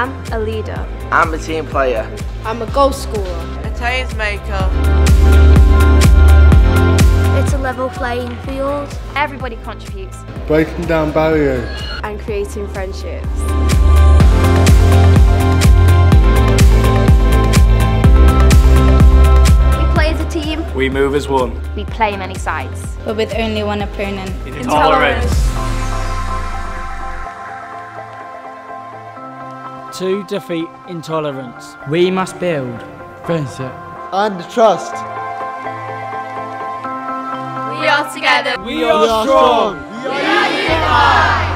I'm a leader. I'm a team player. I'm a goal scorer. A taste maker. It's a level playing field. Everybody contributes. Breaking down barriers. And creating friendships. We play as a team. We move as one. We play many sides. But with only one opponent. Intolerance. To defeat intolerance, we must build friendship and trust. We are together. We are strong. We are unified.